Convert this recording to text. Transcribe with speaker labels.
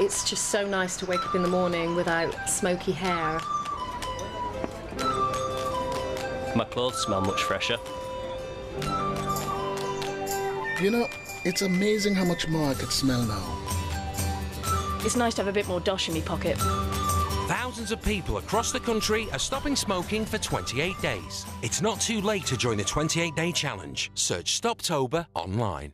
Speaker 1: It's just so nice to wake up in the morning without smoky hair.
Speaker 2: My clothes smell much fresher.
Speaker 3: You know, it's amazing how much more I could smell now.
Speaker 4: It's nice to have a bit more dosh in my pocket.
Speaker 5: Thousands of people across the country are stopping smoking for 28 days. It's not too late to join the 28 day challenge. Search Stoptober online.